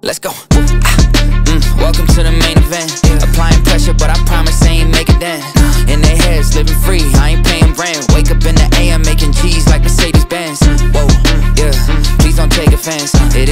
Let's go. Ah, mm, welcome to the main event. Applying pressure, but I promise I ain't make it then. Uh. In their heads, living free, I ain't paying rent. Wake up in the AM, making G's like Mercedes Benz. Mm. Whoa, mm, yeah, mm. please don't take offense. Uh. It